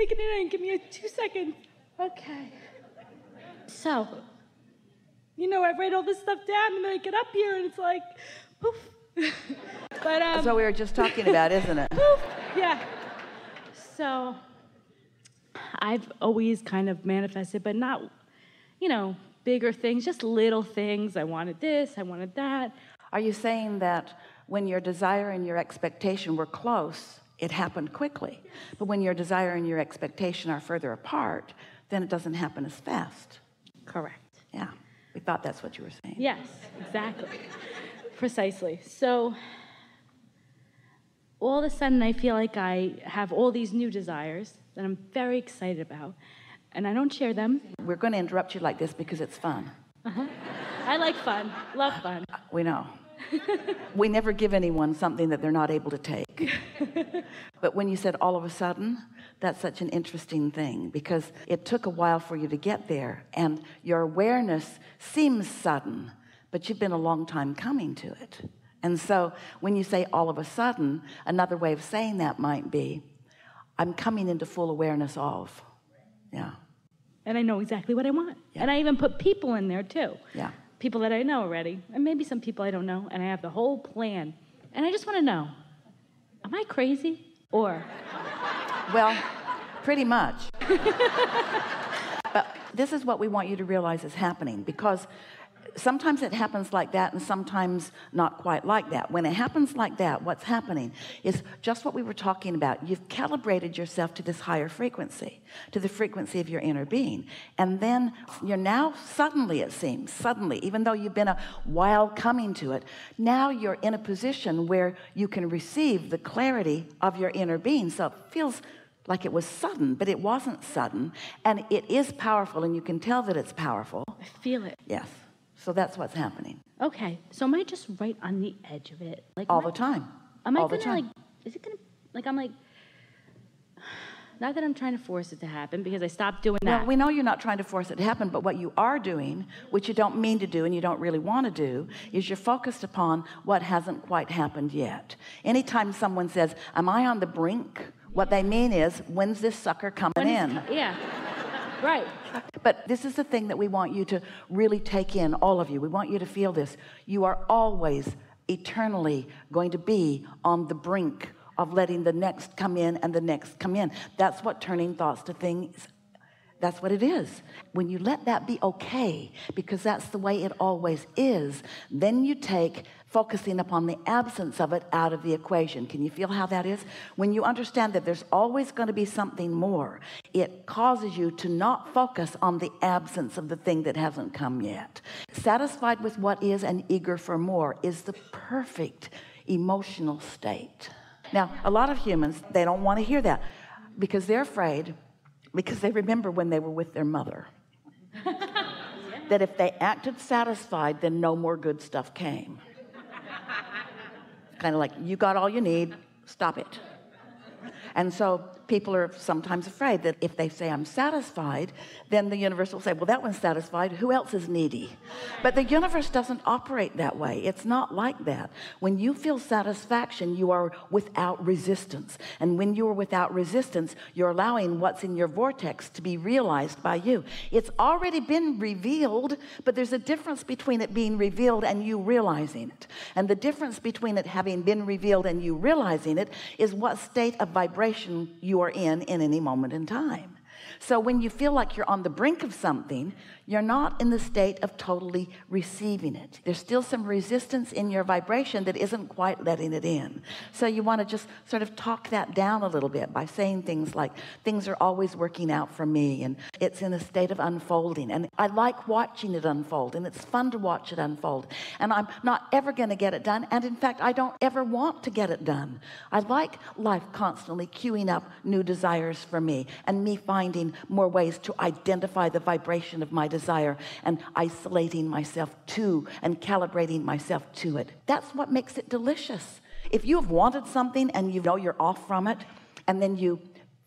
taking it in. Give me a two seconds. Okay. So, you know, I write all this stuff down and then I get up here and it's like, poof. but um, That's what we were just talking about, isn't it? poof. Yeah. So, I've always kind of manifested, but not, you know, bigger things, just little things. I wanted this, I wanted that. Are you saying that when your desire and your expectation were close, it happened quickly? But when your desire and your expectation are further apart, then it doesn't happen as fast. Correct. Yeah. We thought that's what you were saying. Yes, exactly. Precisely. So all of a sudden, I feel like I have all these new desires that I'm very excited about, and I don't share them. We're going to interrupt you like this because it's fun. Uh-huh. I like fun, love fun. We know. we never give anyone something that they're not able to take. but when you said all of a sudden, that's such an interesting thing because it took a while for you to get there, and your awareness seems sudden, but you've been a long time coming to it. And so when you say all of a sudden, another way of saying that might be, I'm coming into full awareness of. Yeah. And I know exactly what I want. And I even put people in there too. Yeah. People that I know already, and maybe some people I don't know, and I have the whole plan. And I just want to know am I crazy? Or, Well, pretty much. but this is what we want you to realize is happening because sometimes it happens like that and sometimes not quite like that. When it happens like that, what's happening is just what we were talking about. You've calibrated yourself to this higher frequency, to the frequency of your inner being. And then you're now suddenly, it seems, suddenly, even though you've been a while coming to it, now you're in a position where you can receive the clarity of your inner being. So it feels like it was sudden, but it wasn't sudden. And it is powerful, and you can tell that it's powerful. I feel it. Yes. So that's what's happening Okay, so am I just right on the edge of it? Like, all the I- time. Am I all gonna like? Is it gonna like? I'm like. Not that I'm trying to force it to happen because I stopped doing that. Well, we know you're not trying to force it to happen, but what you are doing, which you don't mean to do and you don't really want to do, is you're focused upon what hasn't quite happened yet. Anytime someone says, Am I on the brink? What they mean is, When's this sucker coming When in? Yeah. Right. But this is the thing that we want you to really take in, all of you. We want you to feel this. You are always eternally going to be on the brink of letting the next come in and the next come in. That's what turning thoughts to things that's what it is. When you let that be okay, because that's the way it always is, then you take focusing upon the absence of it out of the equation. Can you feel how that is? When you understand that there's always going to be something more, it causes you to not focus on the absence of the thing that hasn't come yet. Satisfied with what is and eager for more is the perfect emotional state. Now, a lot of humans, they don't want to hear that because they're afraid because they remember when they were with their mother. that if they acted satisfied, then no more good stuff came. kind of like, you got all you need, stop it. And so people are sometimes afraid that if they say, I'm satisfied, then the universe will say, Well, that one's satisfied. Who else is needy? But the universe doesn't operate that way. It's not like that. When you feel satisfaction, you are without resistance. And when you are without resistance, you're allowing what's in your vortex to be realized by you. It's already been revealed, but there's a difference between it being revealed and you realizing it. And the difference between it having been revealed and you realizing it is what state of vibration you are in in any moment in time. So when you feel like you're on the brink of something, you're not in the state of totally receiving it. There's still some resistance in your vibration that isn't quite letting it in. So you want to just sort of talk that down a little bit by saying things like, things are always working out for me, and it's in a state of unfolding. And I like watching it unfold, and it's fun to watch it unfold. And I'm not ever going to get it done. And in fact, I don't ever want to get it done. I like life constantly queuing up new desires for me and me finding more ways to identify the vibration of my desire and isolating myself to and calibrating myself to it. That's what makes it delicious. If you have wanted something and you know you're off from it, and then you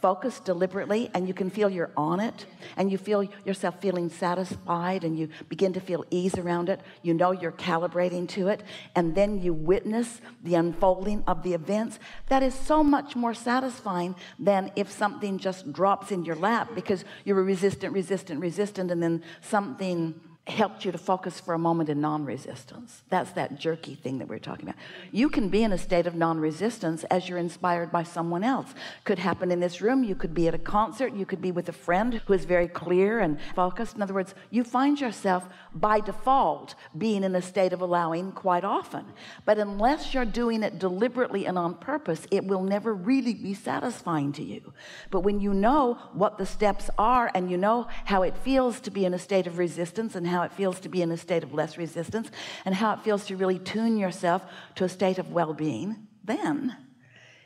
focus deliberately and you can feel you're on it and you feel yourself feeling satisfied and you begin to feel ease around it you know you're calibrating to it and then you witness the unfolding of the events that is so much more satisfying than if something just drops in your lap because you were resistant resistant resistant and then something helped you to focus for a moment in non-resistance. That's that jerky thing that we're talking about. You can be in a state of non-resistance as you're inspired by someone else. Could happen in this room. You could be at a concert. You could be with a friend who is very clear and focused. In other words you find yourself by default being in a state of allowing quite often. But unless you're doing it deliberately and on purpose it will never really be satisfying to you. But when you know what the steps are and you know how it feels to be in a state of resistance and how it feels to be in a state of less resistance and how it feels to really tune yourself to a state of well-being then.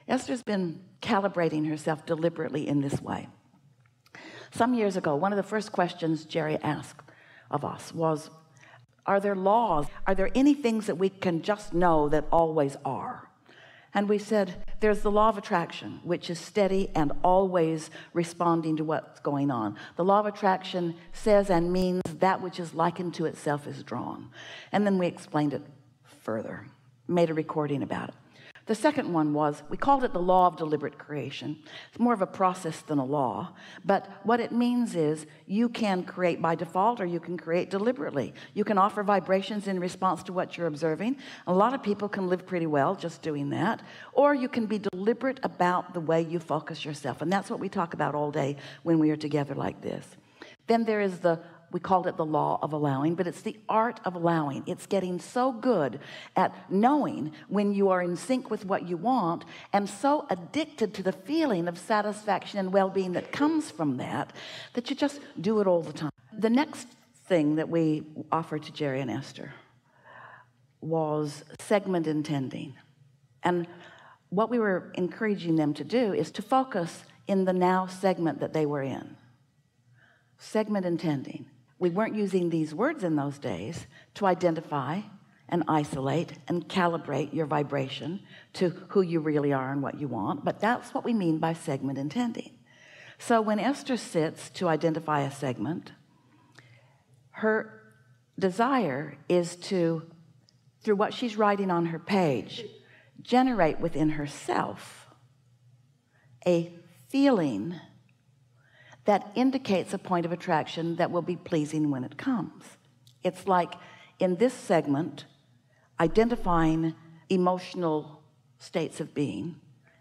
Esther's been calibrating herself deliberately in this way. Some years ago one of the first questions Jerry asked of us was are there laws? Are there any things that we can just know that always are and we said there's the law of attraction which is steady and always responding to what's going on. The law of attraction says and means that which is likened to itself is drawn. And then we explained it further made a recording about it the second one was we called it the law of deliberate creation. It's more of a process than a law. But what it means is you can create by default or you can create deliberately. You can offer vibrations in response to what you're observing. A lot of people can live pretty well just doing that. Or you can be deliberate about the way you focus yourself. And that's what we talk about all day when we are together like this. Then there is the we called it the law of allowing but it's the art of allowing. It's getting so good at knowing when you are in sync with what you want and so addicted to the feeling of satisfaction and well-being that comes from that that you just do it all the time. The next thing that we offered to Jerry and Esther was segment intending. And what we were encouraging them to do is to focus in the now segment that they were in. Segment intending we weren't using these words in those days to identify and isolate and calibrate your vibration to who you really are and what you want but that's what we mean by segment intending. So when Esther sits to identify a segment her desire is to through what she's writing on her page generate within herself a feeling that indicates a point of attraction that will be pleasing when it comes. It's like in this segment identifying emotional states of being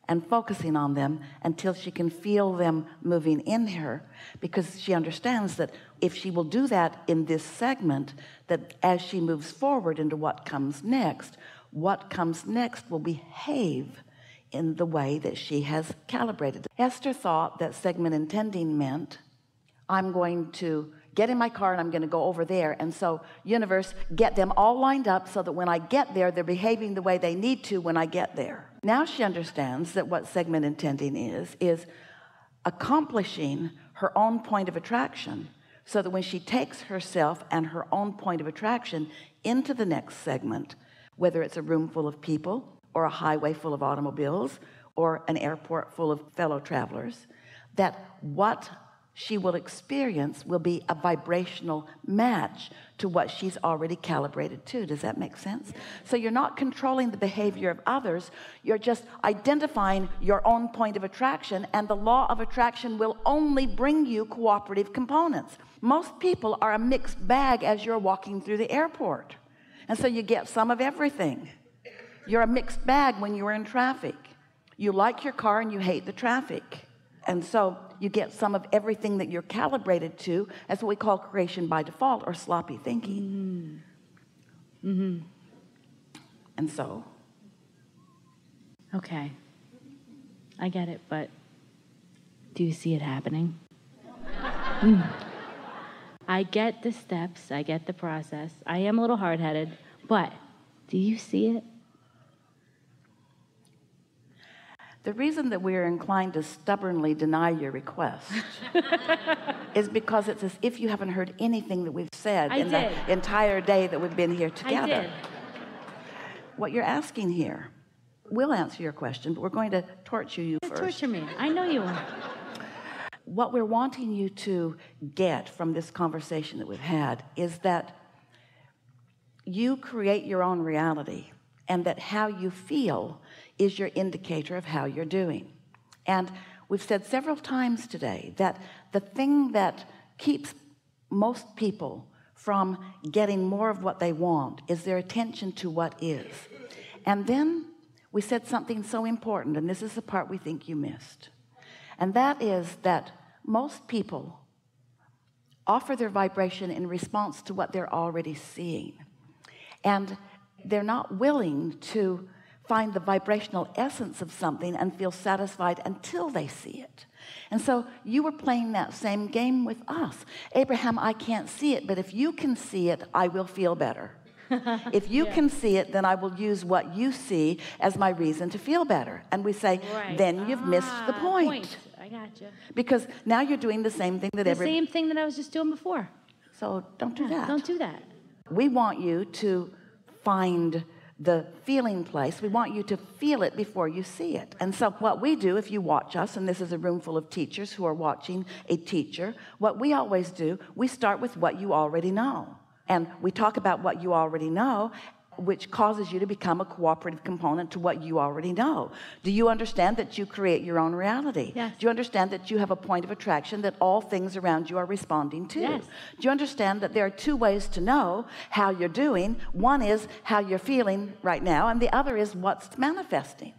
and focusing on them until she can feel them moving in her because she understands that if she will do that in this segment that as she moves forward into what comes next what comes next will behave in the way that she has calibrated Esther thought that segment intending meant I'm going to get in my car and I'm going to go over there. And so universe get them all lined up so that when I get there they're behaving the way they need to when I get there. Now she understands that what segment intending is is accomplishing her own point of attraction so that when she takes herself and her own point of attraction into the next segment whether it's a room full of people or a highway full of automobiles or an airport full of fellow travelers that what she will experience will be a vibrational match to what she's already calibrated to. Does that make sense? So you're not controlling the behavior of others. You're just identifying your own point of attraction and the law of attraction will only bring you cooperative components. Most people are a mixed bag as you're walking through the airport. And so you get some of everything you're a mixed bag when you're in traffic. You like your car and you hate the traffic. And so you get some of everything that you're calibrated to. That's what we call creation by default or sloppy thinking. Mm -hmm. Mm -hmm. and so. Okay. I get it but do you see it happening? Mm. I get the steps. I get the process. I am a little hard-headed but do you see it The reason that we are inclined to stubbornly deny your request is because it's as if you haven't heard anything that we've said I in did. the entire day that we've been here together. What you're asking here, we'll answer your question, but we're going to torture you first. Torture me. I know you will. what we're wanting you to get from this conversation that we've had is that you create your own reality and that how you feel is your indicator of how you're doing. And we've said several times today that the thing that keeps most people from getting more of what they want is their attention to what is. And then we said something so important and this is the part we think you missed. And that is that most people offer their vibration in response to what they're already seeing. And they're not willing to find the vibrational essence of something and feel satisfied until they see it. And so you were playing that same game with us. Abraham I can't see it but if you can see it I will feel better. If you yeah. can see it then I will use what you see as my reason to feel better. And we say right. then you've ah, missed the ah, point. point. I got you because now you're doing the same thing that the every same thing that I was just doing before. So don't do yeah, that. don't do that. We want you to find the feeling place. We want you to feel it before you see it. And so what we do if you watch us and this is a room full of teachers who are watching a teacher what we always do we start with what you already know. And we talk about what you already know which causes you to become a cooperative component to what you already know. Do you understand that you create your own reality? Yes. do you understand that you have a point of attraction that all things around you are responding to? Yes. do you understand that there are two ways to know how you're doing? One is how you're feeling right now and the other is what's manifesting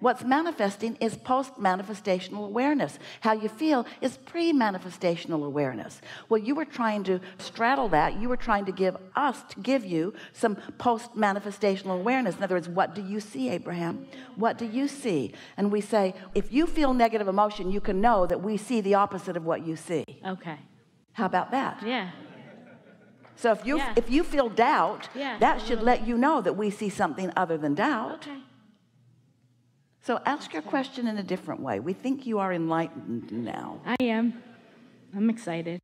What's manifesting is post-manifestational awareness. How you feel is pre-manifestational awareness. Well, you were trying to straddle that. You were trying to give us, to give you some post-manifestational awareness. In other words, what do you see, Abraham? What do you see? And we say, if you feel negative emotion, you can know that we see the opposite of what you see. Okay. How about that? Yeah. So if you yeah. if you feel doubt, yeah, that should let you know that we see something other than doubt. Okay. So ask your question in a different way. We think you are enlightened now. I am. I'm excited.